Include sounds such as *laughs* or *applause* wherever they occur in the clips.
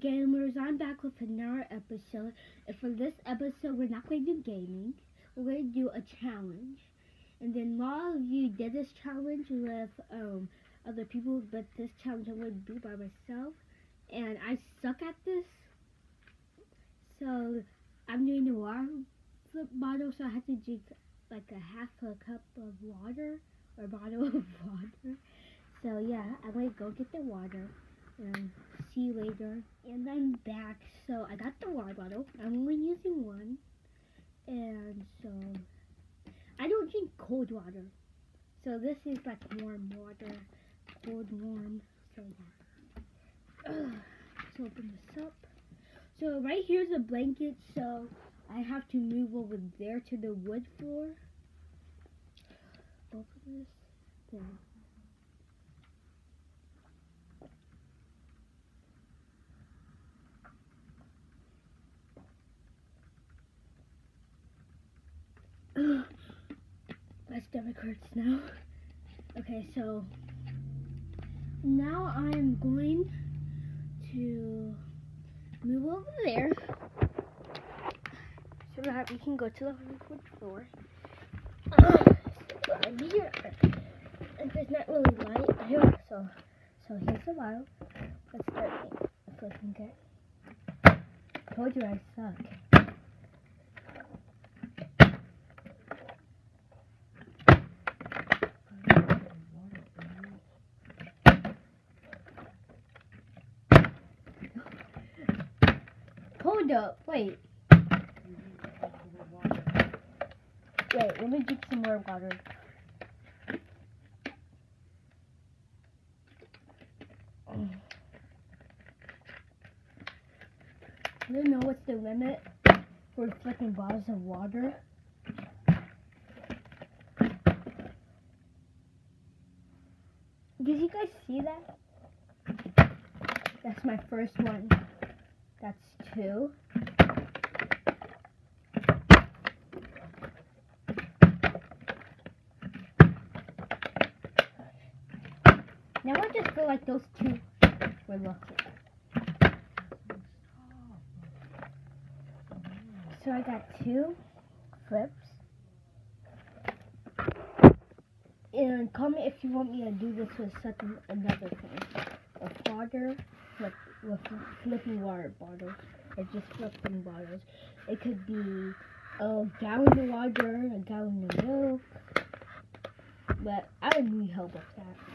gamers? I'm back with another episode. And for this episode, we're not going to do gaming. We're going to do a challenge. And then a lot of you did this challenge with um, other people, but this challenge I'm going to do by myself. And I suck at this. So I'm doing the water flip bottle, so I have to drink like a half a cup of water or bottle of *laughs* water. So yeah, I'm going to go get the water and see you later. And I'm back. So I got the water bottle. I'm only using one. And so I don't drink cold water. So this is like warm water. Cold, warm. So yeah. Let's open this up. So right here's a blanket. So I have to move over there to the wood floor. Open this. There. My stomach hurts now. Okay, so now I'm going to move over there so that we can go to the wood floor. Here. And there's not really light here, so so here's the vial. Let's start flipping it. Told you I suck. Up, wait. Wait, let me get some more water. I don't know what's the limit for flipping bottles of water. Did you guys see that? That's my first one. That's two. Now I just feel like those two were lucky. So I got two flips. And comment if you want me to do this with something another thing. A water flip with flipping water bottles. Or just flipping bottles. It could be a gallon of water, a gallon of milk. But I would need help with that.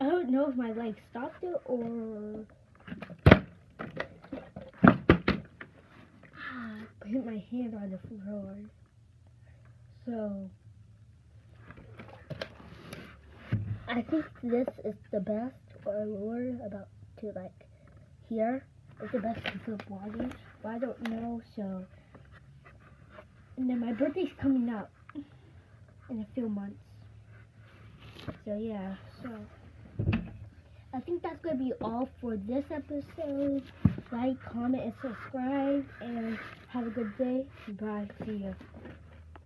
I don't know if my leg stopped it or *sighs* I hit my hand on the floor. So I think this is the best or lower about to like here. It's the best to flip water. But I don't know so and then my birthday's coming up in a few months. So yeah, so I think that's going to be all for this episode. Like, comment, and subscribe. And have a good day. Bye. See ya.